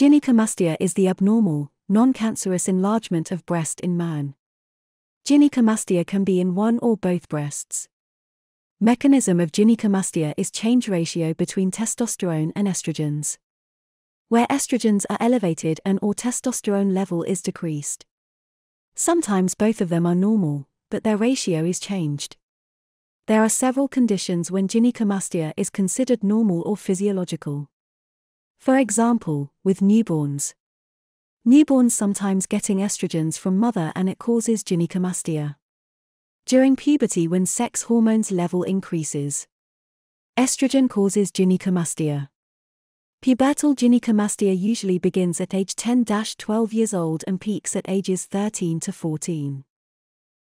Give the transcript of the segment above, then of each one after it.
Gynecomastia is the abnormal, non-cancerous enlargement of breast in man. Gynecomastia can be in one or both breasts. Mechanism of gynecomastia is change ratio between testosterone and estrogens. Where estrogens are elevated and or testosterone level is decreased. Sometimes both of them are normal, but their ratio is changed. There are several conditions when gynecomastia is considered normal or physiological. For example, with newborns. Newborns sometimes getting estrogens from mother and it causes gynecomastia. During puberty when sex hormones level increases. Estrogen causes gynecomastia. Pubertal gynecomastia usually begins at age 10-12 years old and peaks at ages 13 to 14.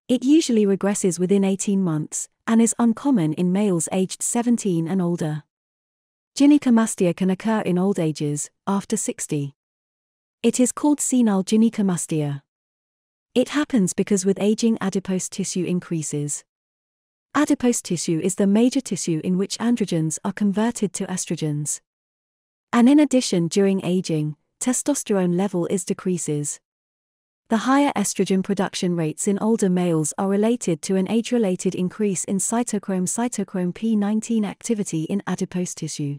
It usually regresses within 18 months and is uncommon in males aged 17 and older. Gynecomastia can occur in old ages, after 60. It is called senile gynecomastia. It happens because with aging adipose tissue increases. Adipose tissue is the major tissue in which androgens are converted to estrogens. And in addition during aging, testosterone level is decreases. The higher estrogen production rates in older males are related to an age-related increase in cytochrome cytochrome P19 activity in adipose tissue.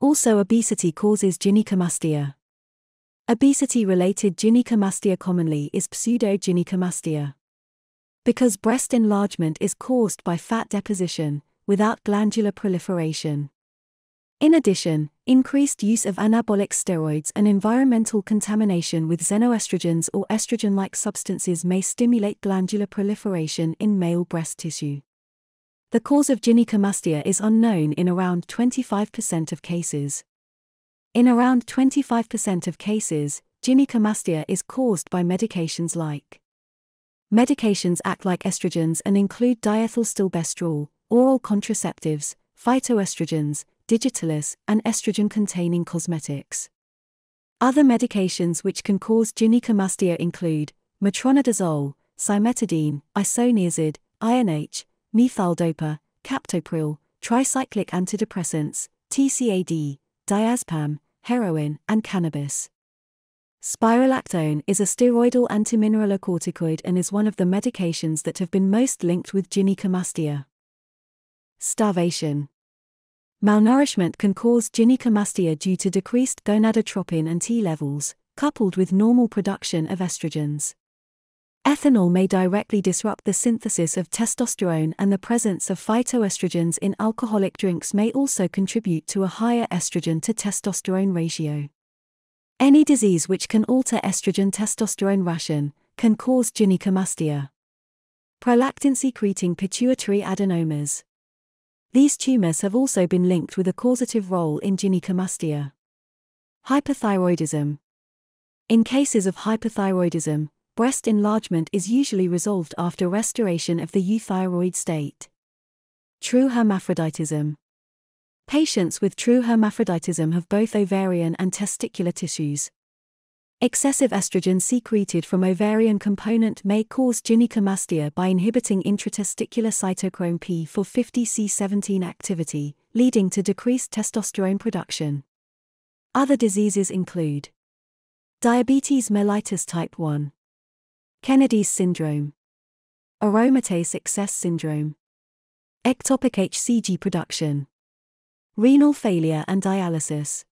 Also obesity causes gynecomastia. Obesity-related gynecomastia commonly is pseudogynecomastia. Because breast enlargement is caused by fat deposition, without glandular proliferation. In addition, increased use of anabolic steroids and environmental contamination with xenoestrogens or estrogen like substances may stimulate glandular proliferation in male breast tissue. The cause of gynecomastia is unknown in around 25% of cases. In around 25% of cases, gynecomastia is caused by medications like Medications act like estrogens and include diethylstilbestrol, oral contraceptives, phytoestrogens, digitalis, and estrogen containing cosmetics. Other medications which can cause gynecomastia include metronidazole, cimetidine, isoniazid, INH, methyl-dopa, captopril, tricyclic antidepressants, TCAD, diazepam, heroin, and cannabis. Spironolactone is a steroidal antimineralocorticoid and is one of the medications that have been most linked with gynecomastia. Starvation. Malnourishment can cause gynecomastia due to decreased gonadotropin and T levels, coupled with normal production of estrogens. Ethanol may directly disrupt the synthesis of testosterone, and the presence of phytoestrogens in alcoholic drinks may also contribute to a higher estrogen to testosterone ratio. Any disease which can alter estrogen testosterone ration can cause gynecomastia. Prolactin secreting pituitary adenomas. These tumors have also been linked with a causative role in gynecomastia. Hyperthyroidism. In cases of hyperthyroidism, breast enlargement is usually resolved after restoration of the euthyroid state. True hermaphroditism. Patients with true hermaphroditism have both ovarian and testicular tissues. Excessive estrogen secreted from ovarian component may cause gynecomastia by inhibiting intratesticular cytochrome P450C17 activity, leading to decreased testosterone production. Other diseases include diabetes mellitus type 1, Kennedy's syndrome, aromatase excess syndrome, ectopic HCG production, renal failure and dialysis.